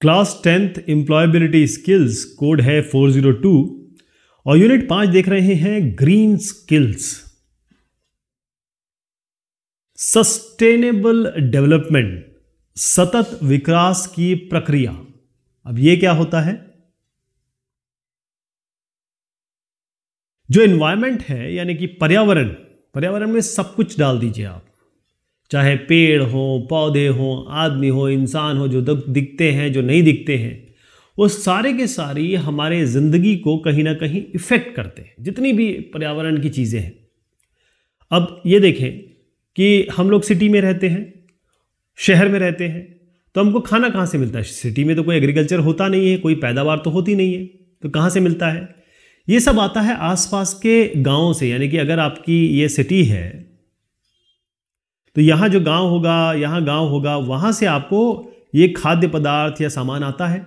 Class tenth employability skills code है 402 और unit पाँच देख रहे हैं ग्रीन स्किल्स सस्टेनेबल डेवलपमेंट सतत विकास की प्रक्रिया. अब यह क्या होता है? जो एनवायरमेंट है, यानी कि पर्यावरण पर्यावरण में सब कुछ डाल दीजिए आप. चाहे पेड़ हो, पौधे हो, आदमी हो, इंसान हो, जो दिखते हैं, जो नहीं दिखते हैं, वो सारे के सारी हमारे ज़िंदगी को कहीं ना कहीं इफ़ेक्ट करते हैं, जितनी भी पर्यावरण की चीज़ें हैं। अब ये देखें कि हम लोग सिटी में रहते हैं, शहर में रहते हैं तो हमको खाना कहाँ से मिलता है? सिटी में तो कोई एग्रीकल्चर होता नहीं है, कोई पैदावार तो होती नहीं है तो कहाँ से मिलता है? ये सब आता है आसपास के गाँवों से, यानी कि अगर आपकी ये सिटी है तो यहाँ जो गाँव होगा, यहाँ गाँव होगा, वहाँ से आपको ये खाद्य पदार्थ या सामान आता है।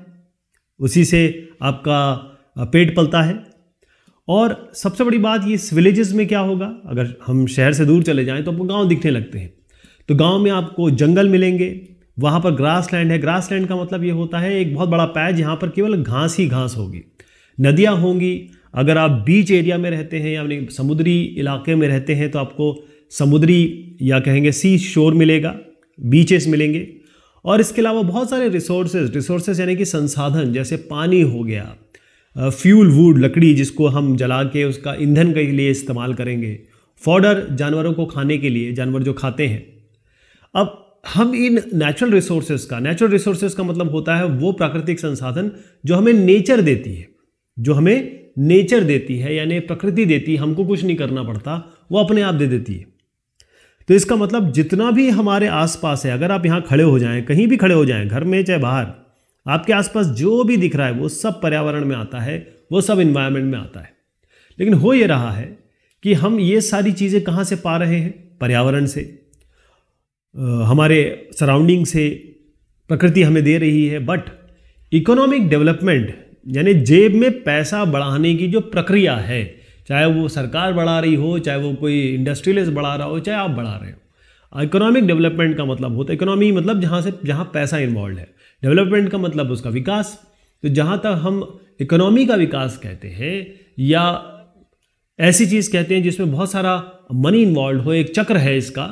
उसी से आपका पेट पलता है। और सबसे बड़ी बात, ये विलेजेस में क्या होगा? अगर हम शहर से दूर चले जाएँ तो आपको गाँव दिखने लगते हैं। तो गाँव में आपको जंगल मिलेंगे, वहाँ पर ग्रास लैंड है। ग्रास लैंड का मतलब ये होता है, एक बहुत बड़ा पैच यहाँ पर केवल घास ही घास होगी। नदियाँ होंगी। अगर आप बीच एरिया में रहते हैं या समुद्री इलाके में रहते हैं तो आपको समुद्री या कहेंगे सी शोर मिलेगा बीचेस मिलेंगे। और इसके अलावा बहुत सारे रिसोर्सेज रिसोर्सेज यानी कि संसाधन, जैसे पानी हो गया फ्यूल वुड लकड़ी जिसको हम जला के उसका ईंधन के लिए इस्तेमाल करेंगे फॉडर जानवरों को खाने के लिए, जानवर जो खाते हैं। अब हम इन नेचुरल रिसोर्सेज का नेचुरल रिसोर्सेज का मतलब होता है वो प्राकृतिक संसाधन जो हमें नेचर देती है, जो हमें नेचर देती है, यानी प्रकृति देती है, हमको कुछ नहीं करना पड़ता, वो अपने आप दे देती है। तो इसका मतलब जितना भी हमारे आसपास है, अगर आप यहाँ खड़े हो जाएँ, कहीं भी खड़े हो जाएँ, घर में चाहे बाहर, आपके आसपास जो भी दिख रहा है, वो सब पर्यावरण में आता है, वो सब इन्वायरमेंट में आता है। लेकिन हो ये रहा है कि हम ये सारी चीज़ें कहाँ से पा रहे हैं? पर्यावरण से। हमारे सराउंडिंग से प्रकृति हमें दे रही है बट इकोनॉमिक डेवलपमेंट यानी जेब में पैसा बढ़ाने की जो प्रक्रिया है चाहे वो सरकार बढ़ा रही हो, चाहे वो कोई इंडस्ट्रियलिस्ट बढ़ा रहा हो, चाहे आप बढ़ा रहे हो। इकोनॉमिक डेवलपमेंट का मतलब होता है इकोनॉमी मतलब जहाँ से, जहाँ पैसा इन्वॉल्व है। डेवलपमेंट का मतलब उसका विकास। तो जहाँ तक हम इकोनॉमी का विकास कहते हैं, या ऐसी चीज़ कहते हैं जिसमें बहुत सारा मनी इन्वॉल्व हो, एक चक्र है इसका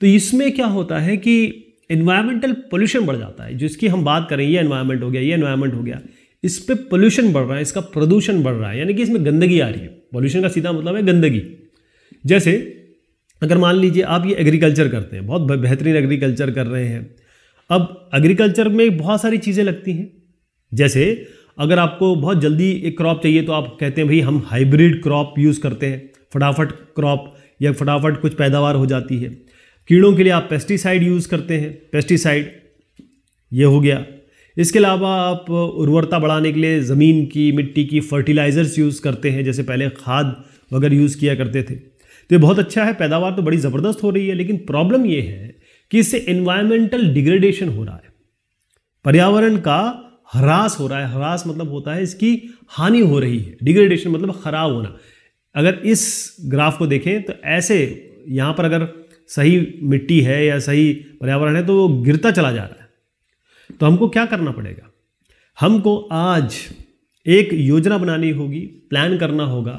तो इसमें क्या होता है कि इन्वायरमेंटल पोल्यूशन बढ़ जाता है। जिसकी हम बात करें, ये इन्वायरमेंट हो गया, ये इन्वायरमेंट हो गया। इस पर पोल्यूशन बढ़ रहा है, इसका प्रदूषण बढ़ रहा है, यानी कि इसमें गंदगी आ रही है। पोल्यूशन का सीधा मतलब है गंदगी। जैसे, अगर मान लीजिए आप ये एग्रीकल्चर करते हैं, बहुत बेहतरीन एग्रीकल्चर कर रहे हैं। अब एग्रीकल्चर में बहुत सारी चीज़ें लगती हैं। जैसे, अगर आपको बहुत जल्दी एक क्रॉप चाहिए तो आप कहते हैं, भाई, हम हाइब्रिड क्रॉप यूज़ करते हैं। फटाफट क्रॉप या फटाफट कुछ पैदावार हो जाती है। कीड़ों के लिए आप पेस्टिसाइड यूज़ करते हैं। पेस्टिसाइड ये हो गया। इसके अलावा आप उर्वरता बढ़ाने के लिए ज़मीन की, मिट्टी की फर्टिलाइज़र्स यूज़ करते हैं, जैसे पहले खाद वगैरह यूज़ किया करते थे। तो ये बहुत अच्छा है, पैदावार तो बड़ी ज़बरदस्त हो रही है, लेकिन प्रॉब्लम ये है कि इससे इन्वायरमेंटल डिग्रेडेशन हो रहा है। पर्यावरण का ह्रास हो रहा है, ह्रास मतलब होता है इसकी हानि हो रही है। डिग्रेडेशन मतलब ख़राब होना। अगर इस ग्राफ को देखें तो ऐसे यहाँ पर अगर सही मिट्टी है या सही पर्यावरण है तो वो गिरता चला जा रहा है। तो हमको क्या करना पड़ेगा? हमको आज एक योजना बनानी होगी प्लान करना होगा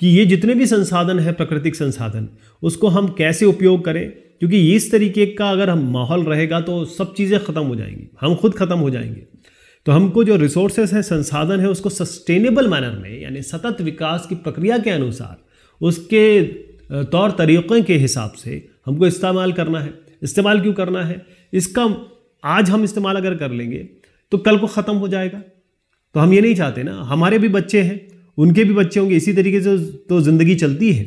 कि ये जितने भी संसाधन है, प्राकृतिक संसाधन, उसको हम कैसे उपयोग करें? क्योंकि इस तरीके का अगर हम माहौल रहेगा तो सब चीज़ें ख़त्म हो जाएँगी, हम खुद ख़त्म हो जाएँगे। तो हमको जो रिसोर्सेस हैं, संसाधन है, उसको सस्टेनेबल मैनर में, यानी सतत विकास की प्रक्रिया के अनुसार, उसके तौर तरीक़ों के हिसाब से हमको इस्तेमाल करना है। इस्तेमाल क्यों करना है? इसका आज हम इस्तेमाल अगर कर लेंगे तो कल को ख़त्म हो जाएगा। तो हम ये नहीं चाहते ना, हमारे भी बच्चे हैं, उनके भी बच्चे होंगे, इसी तरीके से तो ज़िंदगी चलती है।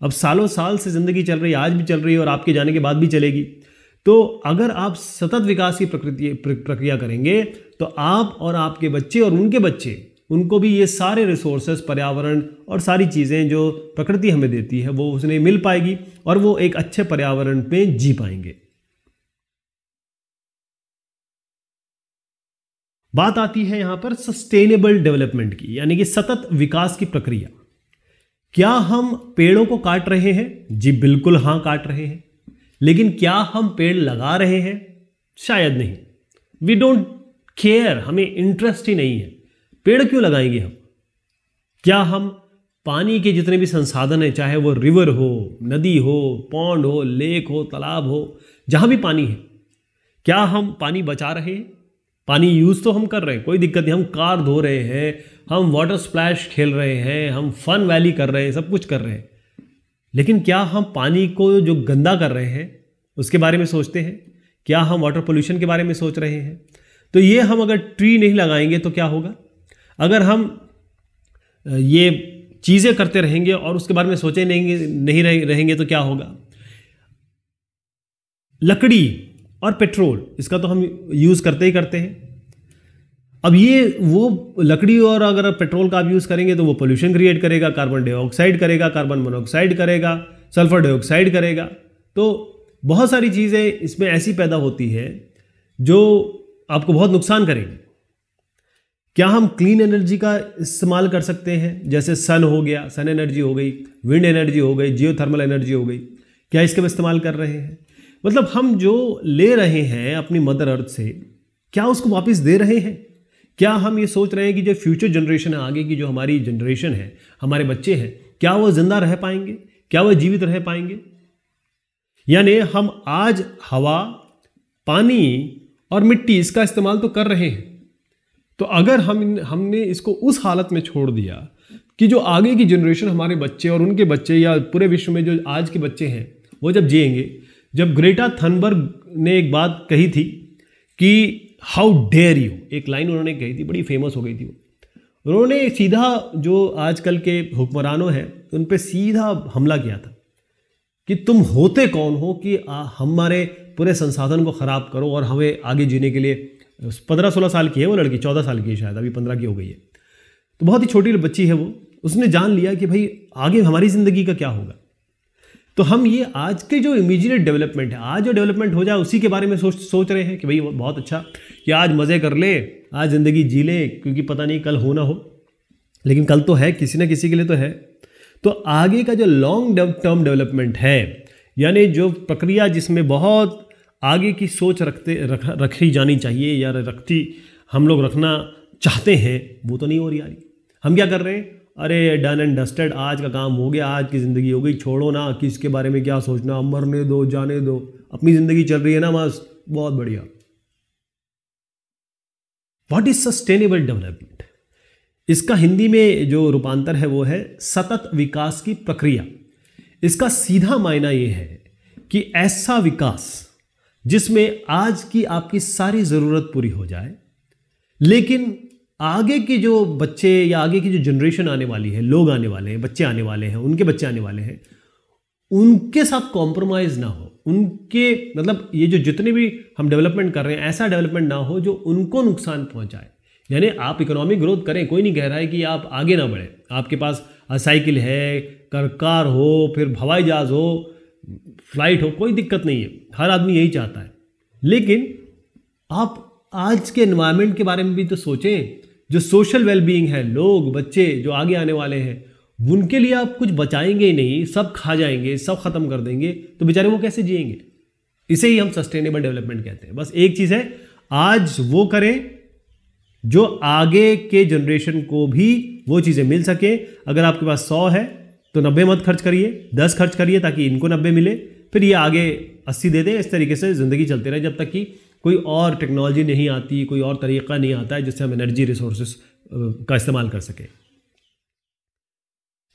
अब सालों साल से ज़िंदगी चल रही है आज भी चल रही है और आपके जाने के बाद भी चलेगी। तो अगर आप सतत विकास की प्रकृति प्रक्रिया करेंगे तो आप और आपके बच्चे और उनके बच्चे, उनको भी ये सारे रिसोर्सेस पर्यावरण और सारी चीज़ें जो प्रकृति हमें देती है, वो उसने मिल पाएगी और वो एक अच्छे पर्यावरण में जी पाएँगे। बात आती है यहाँ पर सस्टेनेबल डेवलपमेंट की, यानी कि सतत विकास की प्रक्रिया। क्या हम पेड़ों को काट रहे हैं? जी बिल्कुल हाँ, काट रहे हैं। लेकिन क्या हम पेड़ लगा रहे हैं? शायद नहीं। वी डोंट केयर हमें इंटरेस्ट ही नहीं है। पेड़ क्यों लगाएँगे हम? क्या हम पानी के जितने भी संसाधन हैं, चाहे वो रिवर हो, नदी हो पौंड हो लेक हो, तालाब हो, जहाँ भी पानी है, क्या हम पानी बचा रहे हैं? पानी यूज़ तो हम कर रहे हैं, कोई दिक्कत नहीं। हम कार धो रहे हैं, हम वाटर स्प्लैश खेल रहे हैं, हम फन वैली कर रहे हैं, सब कुछ कर रहे हैं। लेकिन क्या हम पानी को जो गंदा कर रहे हैं, उसके बारे में सोचते हैं? क्या हम वाटर पोल्यूशन के बारे में सोच रहे हैं? तो ये हम अगर ट्री नहीं लगाएँगे तो क्या होगा? अगर हम ये चीज़ें करते रहेंगे और उसके बारे में सोचे नहीं नहीं रहेंगे तो क्या होगा? लकड़ी और पेट्रोल, इसका तो हम यूज़ करते ही करते हैं। अब ये, वो लकड़ी और अगर पेट्रोल का आप यूज़ करेंगे तो वो पोल्यूशन क्रिएट करेगा कार्बन डाइऑक्साइड करेगा कार्बन मोनोऑक्साइड करेगा सल्फ़र डाइऑक्साइड करेगा। तो बहुत सारी चीज़ें इसमें ऐसी पैदा होती है जो आपको बहुत नुकसान करेगी। क्या हम क्लीन एनर्जी का इस्तेमाल कर सकते हैं? जैसे सन हो गया सन एनर्जी हो गई विंड एनर्जी हो गई जियो थर्मल एनर्जी हो गई। क्या इसके इस्तेमाल कर रहे हैं? मतलब हम जो ले रहे हैं अपनी मदर अर्थ से, क्या उसको वापस दे रहे हैं? क्या हम ये सोच रहे हैं कि जो फ्यूचर जनरेशन है, आगे की जो हमारी जनरेशन है, हमारे बच्चे हैं, क्या वो ज़िंदा रह पाएँगे? क्या वो जीवित रह पाएँगे? यानी हम आज हवा, पानी और मिट्टी इसका इस्तेमाल तो कर रहे हैं। तो अगर हम, हमने इसको उस हालत में छोड़ दिया कि जो आगे की जनरेशन हमारे बच्चे और उनके बच्चे या पूरे विश्व में जो आज के बच्चे हैं, वो जब जिएँगे जब ग्रेटा थनबर्ग ने एक बात कही थी कि हाउ डेयर यू एक लाइन उन्होंने कही थी, बड़ी फ़ेमस हो गई थी वो। उन्होंने सीधा जो आजकल के हुक्मरानों हैं, उन पर सीधा हमला किया था कि तुम होते कौन हो कि हमारे पूरे संसाधन को ख़राब करो और हमें आगे जीने के लिए, पंद्रह सोलह साल की है वो लड़की, चौदह साल की है शायद, अभी पंद्रह की हो गई है। तो बहुत ही छोटी बच्ची है वो। उसने जान लिया कि भाई आगे हमारी ज़िंदगी का क्या होगा। तो हम ये आज के जो इमीजिएट डेवलपमेंट है, आज जो डेवलपमेंट हो जाए, उसी के बारे में सोच सोच रहे हैं कि भाई बहुत अच्छा कि आज मज़े कर ले, आज ज़िंदगी जी ले, क्योंकि पता नहीं कल हो ना हो। लेकिन कल तो है, किसी ना किसी के लिए तो है। तो आगे का जो लॉन्ग टर्म डेवलपमेंट है, यानी जो प्रक्रिया जिसमें बहुत आगे की सोच रखते, रख, रखी जानी चाहिए या रखती हम लोग रखना चाहते हैं, वो तो नहीं हो रही आ रही हम क्या कर रहे हैं? अरे डन एंड डस्टेड आज का काम हो गया, आज की ज़िंदगी हो गई, छोड़ो ना, किसके बारे में क्या सोचना, मरने दो, जाने दो। अपनी ज़िंदगी चल रही है ना मस्त बहुत बढ़िया। वॉट इज़ सस्टेनेबल डेवलपमेंट इसका हिंदी में जो रूपांतर है वो है सतत विकास की प्रक्रिया। इसका सीधा मायना ये है कि ऐसा विकास जिसमें आज की आपकी सारी ज़रूरत पूरी हो जाए, लेकिन आगे के जो बच्चे या आगे की जो जनरेशन आने वाली है, लोग आने वाले हैं, बच्चे आने वाले हैं, उनके बच्चे आने वाले हैं, उनके साथ कॉम्प्रोमाइज़ ना हो। उनके मतलब ये जो जितने भी हम डेवलपमेंट कर रहे हैं, ऐसा डेवलपमेंट ना हो जो उनको नुकसान पहुँचाए। यानी आप इकोनॉमिक ग्रोथ करें, कोई नहीं कह रहा है कि आप आगे ना बढ़ें। आपके पास साइकिल है, कर, कार हो, फिर हवाई जहाज़ हो फ़्लाइट हो, कोई दिक्कत नहीं है। हर आदमी यही चाहता है। लेकिन आप आज के इन्वायरमेंट के बारे में भी तो सोचें जो सोशल वेलबींग है, लोग, बच्चे जो आगे आने वाले हैं, उनके लिए आप कुछ बचाएँगे ही नहीं, सब खा जाएँगे, सब खत्म कर देंगे तो बेचारे वो कैसे जिएँगे? इसे ही हम सस्टेनेबल डेवलपमेंट कहते हैं। बस एक चीज़ है, आज वो करें जो आगे के जनरेशन को भी वो चीज़ें मिल सके। अगर आपके पास सौ है तो नब्बे मत खर्च करिए, दस खर्च करिए ताकि इनको नब्बे मिले, फिर ये आगे अस्सी दे दें, इस तरीके से ज़िंदगी चलते रहे जब तक कि कोई और टेक्नोलॉजी नहीं आती, कोई और तरीका नहीं आता है जिससे हम एनर्जी रिसोर्सेस का इस्तेमाल कर सकें।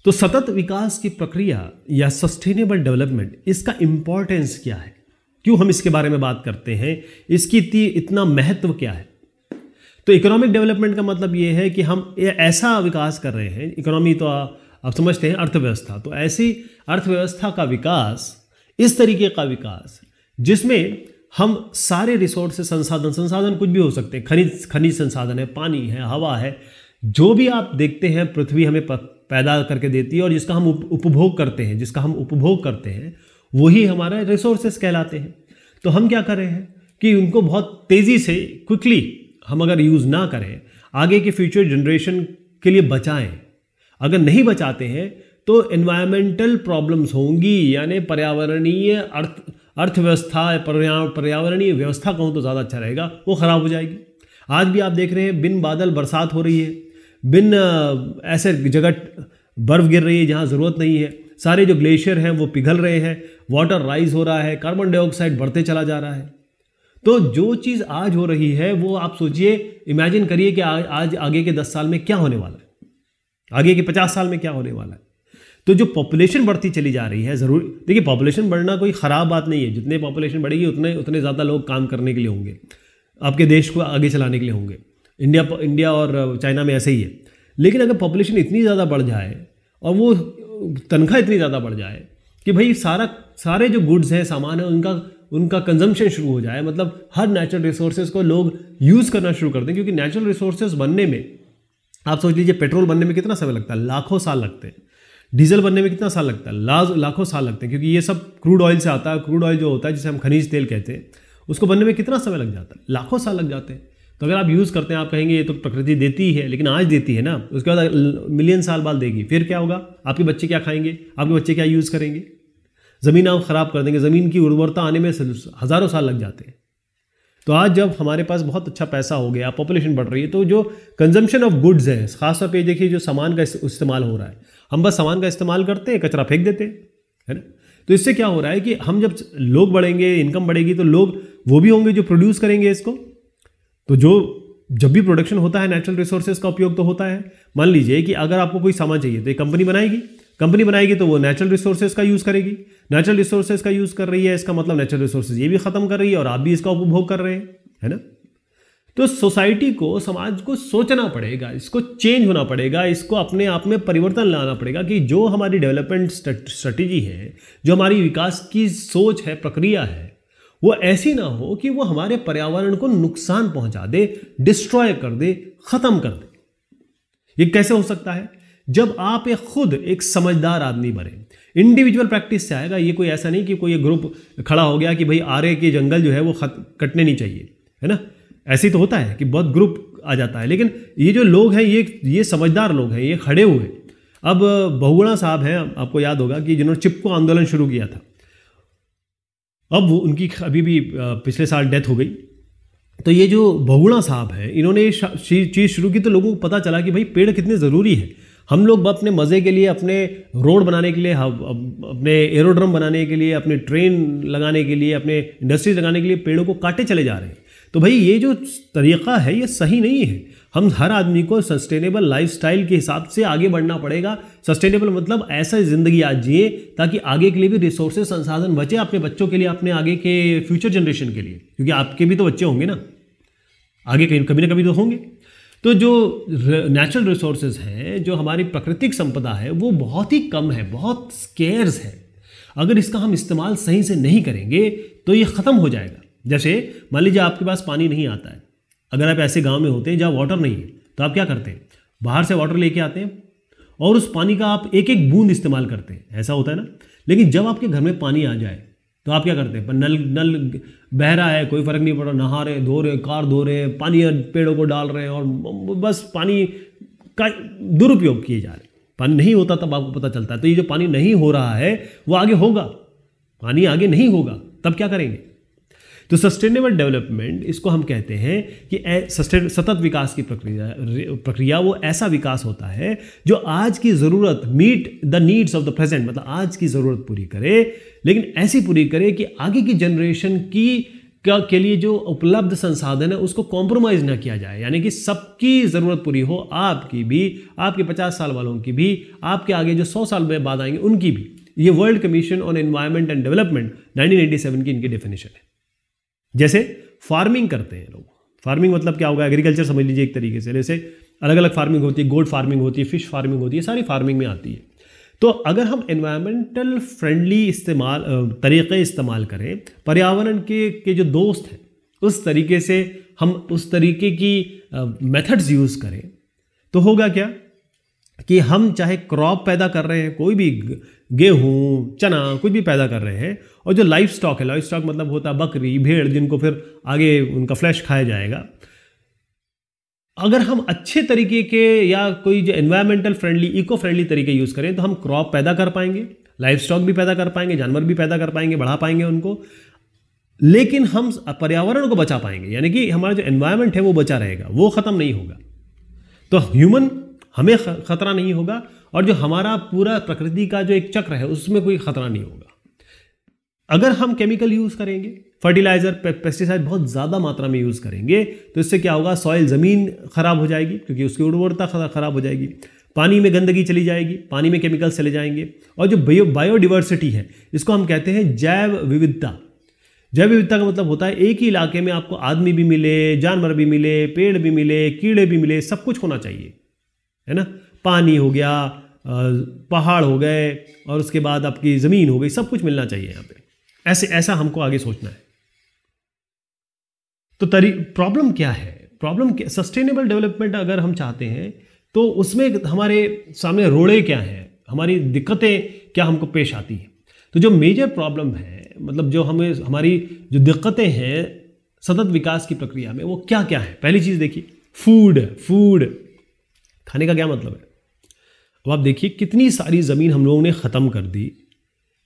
तो सतत विकास की प्रक्रिया या सस्टेनेबल डेवलपमेंट इसका इंपॉर्टेंस क्या है? क्यों हम इसके बारे में बात करते हैं? इसकी इतना महत्व क्या है? तो इकोनॉमिक डेवलपमेंट का मतलब ये है कि हम ऐसा विकास कर रहे हैं इकोनॉमी तो आप समझते हैं अर्थव्यवस्था तो ऐसी अर्थव्यवस्था का विकास, इस तरीके का विकास, जिसमें हम सारे रिसोर्स संसाधन संसाधन कुछ भी हो सकते हैं। खनिज खनिज संसाधन है, पानी है, हवा है, जो भी आप देखते हैं, पृथ्वी हमें पैदा करके देती है और जिसका हम उपभोग करते हैं, जिसका हम उपभोग करते हैं, वही हमारा रिसोर्सेस कहलाते हैं। तो हम क्या कर रहे हैं कि उनको बहुत तेज़ी से क्विकली हम अगर यूज़ ना करें, आगे के फ्यूचर जनरेशन के लिए बचाएँ। अगर नहीं बचाते हैं तो इन्वायरमेंटल प्रॉब्लम्स होंगी, यानी पर्यावरणीय अर्थ अर्थव्यवस्था पर्यावरणीय व्यवस्था कहूँ तो ज़्यादा अच्छा रहेगा, वो ख़राब हो जाएगी। आज भी आप देख रहे हैं, बिन बादल बरसात हो रही है, बिन ऐसे जगह बर्फ़ गिर रही है जहाँ ज़रूरत नहीं है, सारे जो ग्लेशियर हैं वो पिघल रहे हैं वाटर राइज हो रहा है कार्बन डाइऑक्साइड बढ़ते चला जा रहा है। तो जो चीज़ आज हो रही है, वो आप सोचिए इमेजिन करिए कि आज आगे के दस साल में क्या होने वाला है, आगे के पचास साल में क्या होने वाला है। तो जो पॉपुलेशन बढ़ती चली जा रही है, ज़रूर, देखिए पॉपुलेशन बढ़ना कोई ख़राब बात नहीं है। जितने पॉपुलेशन बढ़ेगी, उतने उतने ज़्यादा लोग काम करने के लिए होंगे, आपके देश को आगे चलाने के लिए होंगे। इंडिया इंडिया और चाइना में ऐसे ही है। लेकिन अगर पॉपुलेशन इतनी ज़्यादा बढ़ जाए और वो तनख्वाह इतनी ज़्यादा बढ़ जाए कि भाई सारा, सारे जो गुड्स हैं, सामान है, उनका उनका कंजम्पशन शुरू हो जाए मतलब हर नेचुरल रिसोर्सेज को लोग यूज़ करना शुरू कर दें। क्योंकि नेचुरल रिसोर्सेज बनने में, आप सोच लीजिए पेट्रोल बनने में कितना समय लगता है? लाखों साल लगते हैं। डीजल बनने में कितना साल लगता है? ला लाखों साल लगते हैं, क्योंकि ये सब क्रूड ऑयल से आता है, क्रूड ऑयल जो होता है, जिसे हम खनिज तेल कहते हैं, उसको बनने में कितना समय लग जाता है? लाखों साल लग जाते हैं। तो अगर आप यूज़ करते हैं, आप कहेंगे ये तो प्रकृति देती है लेकिन आज देती है ना, उसके बाद मिलियन साल बाद देगी, फिर क्या होगा? आपके बच्चे क्या खाएँगे? आपके बच्चे क्या यूज़ करेंगे? ज़मीन आप ख़राब कर देंगे, ज़मीन की उर्वरता आने में हज़ारों साल लग जाते हैं। तो आज जब हमारे पास बहुत अच्छा पैसा हो गया पॉपुलेशन बढ़ रही है तो जो कंजम्पशन ऑफ़ गुड्स है, खासतौर पर देखिए, जो सामान का इस्तेमाल हो रहा है हम बस सामान का इस्तेमाल करते हैं, कचरा फेंक देते हैं ना? तो इससे क्या हो रहा है कि हम जब लोग बढ़ेंगे इनकम बढ़ेगी तो लोग वो भी होंगे जो प्रोड्यूस करेंगे इसको। तो जो, जब भी प्रोडक्शन होता है नेचुरल रिसोर्सेज का उपयोग तो होता है। मान लीजिए कि अगर आपको कोई सामान चाहिए तो एक कंपनी बनाएगी। कंपनी बनाएगी तो वो नेचुरल रिसोर्सेज का यूज़ करेगी। नेचुरल रिसोर्सेज का यूज़ कर रही है, इसका मतलब नेचुरल रिसोर्सेज ये भी ख़त्म कर रही है और आप भी इसका उपभोग कर रहे हैं, है ना? तो सोसाइटी को, समाज को सोचना पड़ेगा, इसको चेंज होना पड़ेगा, इसको अपने आप में परिवर्तन लाना पड़ेगा कि जो हमारी डेवलपमेंट स्ट्रेटजी है, जो हमारी विकास की सोच है, प्रक्रिया है, वो ऐसी ना हो कि वो हमारे पर्यावरण को नुकसान पहुँचा दे डिस्ट्रॉय कर दे, ख़त्म कर दे। ये कैसे हो सकता है? जब आप एक खुद एक समझदार आदमी बने इंडिविजुअल प्रैक्टिस से आएगा, ये कोई ऐसा नहीं कि कोई ग्रुप खड़ा हो गया कि भाई आरे के जंगल जो है वो कटने नहीं चाहिए, है ना? ऐसे ही तो होता है कि बहुत ग्रुप आ जाता है, लेकिन ये जो लोग हैं, ये ये समझदार लोग हैं, ये खड़े हुए अब बहुगुणा साहब हैं, आपको याद होगा कि जिन्होंने चिपको आंदोलन शुरू किया था। अब वो उनकी अभी भी पिछले साल डेथ हो गई। तो ये जो बहुगुणा साहब हैं, इन्होंने ये चीज़ शुरू की तो लोगों को पता चला कि भाई पेड़ कितने ज़रूरी है। हम लोग अपने मज़े के लिए, अपने रोड बनाने के लिए अपने एरोड्रम बनाने के लिए, अपने ट्रेन लगाने के लिए, अपने इंडस्ट्रीज़ लगाने के लिए पेड़ों को काटे चले जा रहे हैं। तो भाई ये जो तरीक़ा है, ये सही नहीं है। हम हर आदमी को सस्टेनेबल लाइफस्टाइल के हिसाब से आगे बढ़ना पड़ेगा। सस्टेनेबल मतलब ऐसा ज़िंदगी आज जिए, ताकि आगे के लिए भी रिसोर्सेज संसाधन बचे अपने बच्चों के लिए, अपने आगे के फ्यूचर जनरेशन के लिए। क्योंकि आपके भी तो बच्चे होंगे ना। आगे कहीं, कभी ना कभी तो होंगे। तो जो नेचुरल रिसोर्सेज हैं, जो हमारी प्राकृतिक संपदा है, वो बहुत ही कम है, बहुत स्केयर्स है। अगर इसका हम इस्तेमाल सही से नहीं करेंगे तो ये ख़त्म हो जाएगा। जैसे मान लीजिए आपके पास पानी नहीं आता है, अगर आप ऐसे गाँव में होते हैं जहाँ वाटर नहीं है तो आप क्या करते हैं? बाहर से वाटर लेके आते हैं और उस पानी का आप एक एक बूंद इस्तेमाल करते हैं। ऐसा होता है ना? लेकिन जब आपके घर में पानी आ जाए तो आप क्या करते हैं? नल नल बह रहा है, कोई फ़र्क नहीं पड़ रहा, नहा रहे धो रहे कार धो रहे पानी पेड़ों को डाल रहे हैं और बस पानी का दुरुपयोग किए जा रहे हैं। पानी नहीं होता तब आपको पता चलता है। तो ये जो पानी नहीं हो रहा है, वो आगे होगा। पानी आगे नहीं होगा, तब क्या करेंगे? तो सस्टेनेबल डेवलपमेंट इसको हम कहते हैं कि सतत विकास की प्रक्रिया प्रक्रिया, वो ऐसा विकास होता है जो आज की ज़रूरत meet the needs of the present मतलब आज की ज़रूरत पूरी करे, लेकिन ऐसी पूरी करे कि आगे की जनरेशन की, का लिए जो उपलब्ध संसाधन है, उसको कॉम्प्रोमाइज़ ना किया जाए। यानी कि सबकी ज़रूरत पूरी हो, आपकी भी, आपके पचास साल वालों की भी, आपके आगे जो सौ साल में बाद आएँगे, उनकी भी। ये world commission on environment and development 1987 की इनकी डेफिनेशन है। जैसे फ़ार्मिंग करते हैं लोग। फ़ार्मिंग मतलब क्या होगा? एग्रीकल्चर समझ लीजिए एक तरीके से। जैसे अलग अलग फ़ार्मिंग होती है गोड फ़ार्मिंग होती है, फ़िश फ़ार्मिंग होती है सारी फ़ार्मिंग में आती है। तो अगर हम एनवायरमेंटल फ्रेंडली इस्तेमाल तरीक़े इस्तेमाल करें, पर्यावरण के के जो दोस्त हैं, उस तरीके से हम उस तरीके की मेथड्स यूज़ करें तो होगा क्या? कि हम चाहे क्रॉप पैदा कर रहे हैं, कोई भी गेहूँ, चना, कुछ भी पैदा कर रहे हैं और जो लाइफ स्टॉक है लाइफ स्टॉक मतलब होता है बकरी, भेड़, जिनको फिर आगे उनका फ्लैश खाया जाएगा। अगर हम अच्छे तरीके के या कोई जो एनवायरमेंटल फ्रेंडली इको फ्रेंडली तरीके यूज़ करें तो हम क्रॉप पैदा कर पाएँगे लाइफ स्टॉक भी पैदा कर पाएँगे, जानवर भी पैदा कर पाएँगे, बढ़ा पाएँगे उनको। लेकिन हम पर्यावरण को बचा पाएँगे, यानी कि हमारा जो एनवायरनमेंट है वो बचा रहेगा, वो ख़त्म नहीं होगा। तो ह्यूमन हमें खतरा नहीं होगा और जो हमारा पूरा प्रकृति का जो एक चक्र है, उसमें कोई खतरा नहीं होगा। अगर हम केमिकल यूज़ करेंगे, फर्टिलाइज़र पेस्टिसाइड बहुत ज़्यादा मात्रा में यूज़ करेंगे तो इससे क्या होगा, सॉइल ज़मीन ख़राब हो जाएगी, क्योंकि उसकी उर्वरता ख़राब हो जाएगी। पानी में गंदगी चली जाएगी, पानी में केमिकल्स चले जाएँगे। और जो बायो बायोडिवर्सिटी है, इसको हम कहते हैं जैव विविधता। जैव विविधता का मतलब होता है, एक ही इलाके में आपको आदमी भी मिले, जानवर भी मिले, पेड़ भी मिले, कीड़े भी मिले, सब कुछ होना चाहिए। है ना? पानी हो गया पहाड़ हो गए और उसके बाद आपकी ज़मीन हो गई, सब कुछ मिलना चाहिए यहाँ पे। ऐसे, ऐसा हमको आगे सोचना है। तो तरी, प्रॉब्लम क्या है? प्रॉब्लम सस्टेनेबल डेवलपमेंट अगर हम चाहते हैं तो उसमें हमारे सामने रोड़े क्या हैं? हमारी दिक्कतें क्या हमको पेश आती हैं? तो जो मेजर प्रॉब्लम है मतलब जो हमें, हमारी जो दिक्कतें हैं सतत विकास की प्रक्रिया में, वो क्या क्या है? पहली चीज़ देखिए, फ़ूड फ़ूड। खाने का क्या मतलब है? अब आप देखिए कितनी सारी ज़मीन हम लोगों ने ख़त्म कर दी।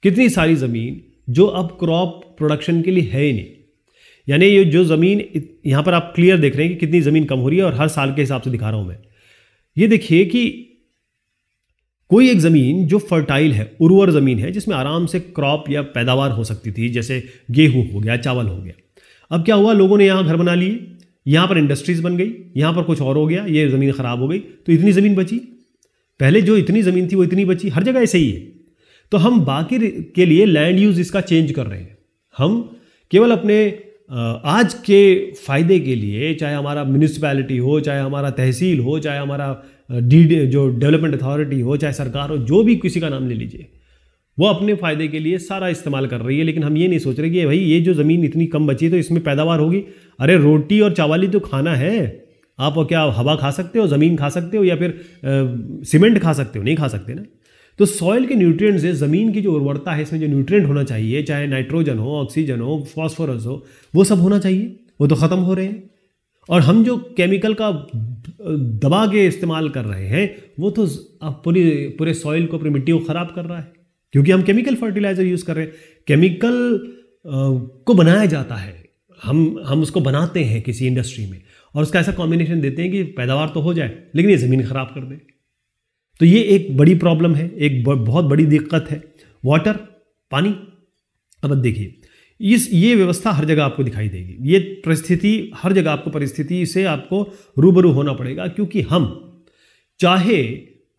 कितनी सारी ज़मीन जो अब क्रॉप प्रोडक्शन के लिए है ही नहीं। यानी ये जो ज़मीन यहाँ पर आप क्लियर देख रहे हैं कि कितनी ज़मीन कम हो रही है और हर साल के हिसाब से दिखा रहा हूँ मैं। ये देखिए कि कोई एक ज़मीन जो फर्टाइल है, उर्वर ज़मीन है, जिसमें आराम से क्रॉप या पैदावार हो सकती थी, जैसे गेहूँ हो गया, चावल हो गया। अब क्या हुआ? लोगों ने यहाँ घर बना लिए। यहाँ पर इंडस्ट्रीज़ बन गई। यहाँ पर कुछ और हो गया। ये ज़मीन ख़राब हो गई। तो इतनी ज़मीन बची। पहले जो इतनी ज़मीन थी वो इतनी बची, हर जगह ऐसे ही है। तो हम बाकी के लिए लैंड यूज़ इसका चेंज कर रहे हैं। हम केवल अपने आज के फ़ायदे के लिए, चाहे हमारा म्यूनिसपैलिटी हो, चाहे हमारा तहसील हो, चाहे हमारा डी जो डेवलपमेंट अथॉरिटी हो, चाहे सरकार हो, जो भी किसी का नाम ले लीजिए, वो अपने फ़ायदे के लिए सारा इस्तेमाल कर रही है। लेकिन हम ये नहीं सोच रहे कि भाई, ये जो ज़मीन इतनी कम बची है तो इसमें पैदावार होगी? अरे रोटी और चावल तो खाना है। आप क्या हवा खा सकते हो, ज़मीन खा सकते हो, या फिर सीमेंट खा सकते हो? नहीं खा सकते ना? तो सॉइल के न्यूट्रिएंट्स है, ज़मीन की जो उर्वरता है, इसमें जो न्यूट्रिएंट होना चाहिए, चाहे नाइट्रोजन हो ऑक्सीजन हो फॉस्फोरस हो, वो सब होना चाहिए। वो तो ख़त्म हो रहे हैं। और हम जो केमिकल का दबा के इस्तेमाल कर रहे हैं, वो तो पूरी, पूरे सॉइल को अपनी मिट्टी को ख़राब कर रहा है। क्योंकि हम केमिकल फर्टिलाइज़र यूज़ कर रहे हैं। केमिकल को बनाया जाता है। हम हम उसको बनाते हैं किसी इंडस्ट्री में। और उसका ऐसा कॉम्बिनेशन देते हैं कि पैदावार तो हो जाए, लेकिन ये ज़मीन ख़राब कर दे। तो ये एक बड़ी प्रॉब्लम है, एक बहुत बड़ी दिक्कत है। वाटर पानी, अब देखिए, इस, ये व्यवस्था हर जगह आपको दिखाई देगी। ये परिस्थिति, हर जगह आपको परिस्थिति से आपको रूबरू होना पड़ेगा, क्योंकि हम, चाहे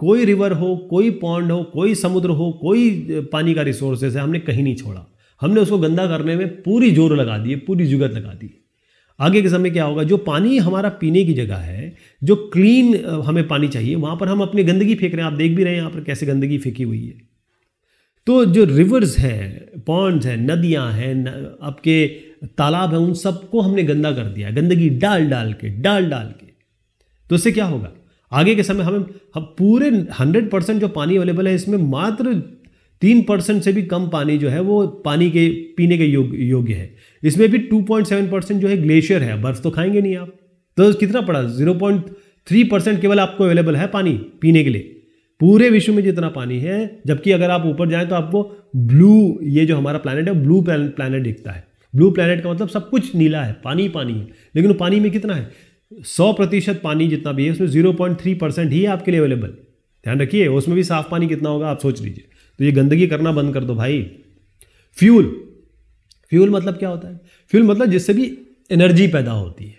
कोई रिवर हो, कोई पॉन्ड हो, कोई समुद्र हो, कोई पानी का रिसोर्सेज है, हमने कहीं नहीं छोड़ा। हमने उसको गंदा करने में पूरी ज़ोर लगा दी, पूरी जुगत लगा दी। आगे के समय क्या होगा? जो पानी हमारा पीने की जगह है जो क्लीन हमें पानी चाहिए वहाँ पर हम अपनी गंदगी फेंक रहे हैं। आप देख भी रहे हैं यहाँ पर कैसे गंदगी फेंकी हुई है। तो जो रिवर्स हैं पॉन्ड्स हैं नदियाँ हैं न, आपके तालाब हैं उन सबको हमने गंदा कर दिया गंदगी डाल डाल के डाल डाल के। तो उससे क्या होगा? आगे के समय हमें हम पूरे हंड्रेड परसेंट जो पानी अवेलेबल है इसमें मात्र तीन परसेंट से भी कम पानी जो है वो पानी के पीने के योग्य योग्य है। इसमें भी 2.7 परसेंट जो है ग्लेशियर है। बर्फ़ तो खाएँगे नहीं आप। तो कितना पड़ा? 0.3 परसेंट केवल आपको अवेलेबल है पानी पीने के लिए। पूरे विश्व में जितना पानी है, जबकि अगर आप ऊपर जाएँ तो आपको ब्लू ये जो हमारा प्लानट है ब्लू प्लानट दिखता है। ब्लू प्लानट का मतलब सब कुछ नीला है, पानी पानी है। लेकिन पानी में कितना है? सौ प्रतिशत पानी जितना भी है, उसमें ज़ीरो पॉइंट थ्री परसेंट है आपके लिए अवेलेबल ध्यान रखिए, उसमें भी साफ़ पानी कितना होगा, आप सोच लीजिए। तो ये गंदगी करना बंद कर दो भाई। फ्यूल फ्यूल मतलब क्या होता है? फ्यूल मतलब जिससे भी एनर्जी पैदा होती है।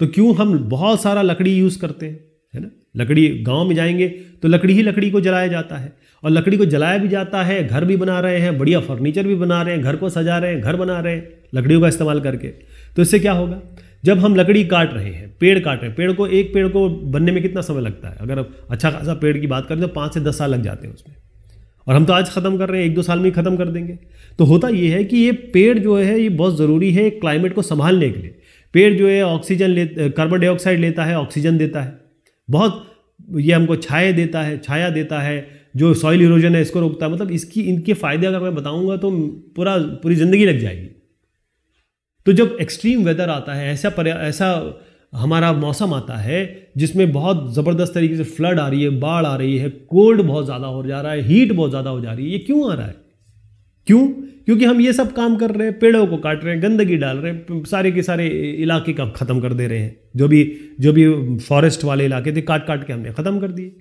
तो क्यों हम बहुत सारा लकड़ी यूज़ करते हैं, है ना? लकड़ी गाँव में जाएँगे तो लकड़ी ही लकड़ी को जलाया जाता है और लकड़ी को जलाया भी जाता है, घर भी बना रहे हैं, बढ़िया फर्नीचर भी बना रहे हैं, घर को सजा रहे हैं, घर बना रहे हैं लकड़ियों का इस्तेमाल करके। तो इससे क्या होगा? जब हम लकड़ी काट रहे हैं, पेड़ काट रहे हैं, पेड़ को, एक पेड़ को बनने में कितना समय लगता है? अगर अच्छा खासा पेड़ की बात करें तो पाँच से दस साल लग जाते हैं उसमें। और हम तो आज ख़त्म कर रहे हैं, एक दो साल में ही ख़त्म कर देंगे। तो होता ये है कि ये पेड़ जो है, ये बहुत ज़रूरी है क्लाइमेट को संभालने के लिए। पेड़ जो है ऑक्सीजन ले कार्बन डाइऑक्साइड लेता है ऑक्सीजन देता है। बहुत ये हमको छाया देता है, छाया देता है, जो सॉइल इरोजन है, इसको रोकता है। मतलब इसकी, इनके फ़ायदे अगर मैं बताऊँगा तो पूरा, पूरी ज़िंदगी लग जाएगी। तो जब एक्सट्रीम वेदर आता है, ऐसा ऐसा हमारा मौसम आता है जिसमें बहुत ज़बरदस्त तरीके से फ्लड आ रही है, बाढ़ आ रही है, कोल्ड बहुत ज़्यादा हो जा रहा है हीट बहुत ज़्यादा हो जा रही है। ये क्यों आ रहा है? क्यों? क्योंकि हम ये सब काम कर रहे हैं, पेड़ों को काट रहे हैं, गंदगी डाल रहे हैं, सारे के सारे इलाके का ख़त्म कर दे रहे हैं। जो भी जो भी फॉरेस्ट वाले इलाके थे, काट काट के हमने ख़त्म कर दिए।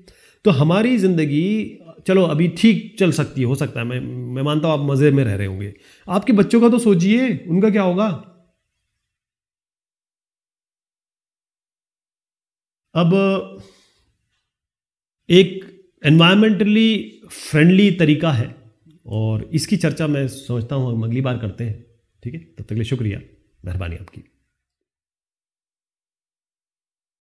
तो हमारी ज़िंदगी, चलो अभी ठीक चल सकती है, हो सकता है, मैं मैं मानता हूँ आप मज़े में रह रहे होंगे। आपके बच्चों का तो सोचिए, उनका क्या होगा? अब एक एनवायरमेंटली फ्रेंडली तरीका है, और इसकी चर्चा मैं सोचता हूँ हम अगली बार करते हैं, ठीक है? तब तक के लिए शुक्रिया, मेहरबानी आपकी।